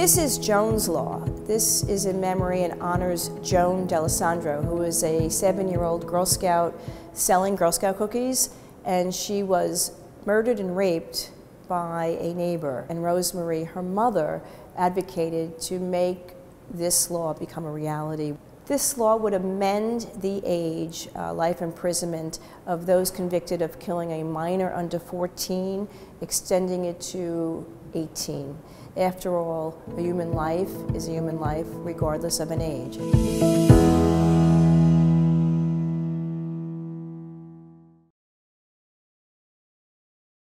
This is Joan's Law. This is in memory and honors Joan D'Alessandro, who was a seven-year-old Girl Scout selling Girl Scout cookies, and she was murdered and raped by a neighbor. And Rosemarie, her mother, advocated to make this law become a reality. This law would amend the age, uh, life imprisonment, of those convicted of killing a minor under 14, extending it to 18. After all, a human life is a human life regardless of an age.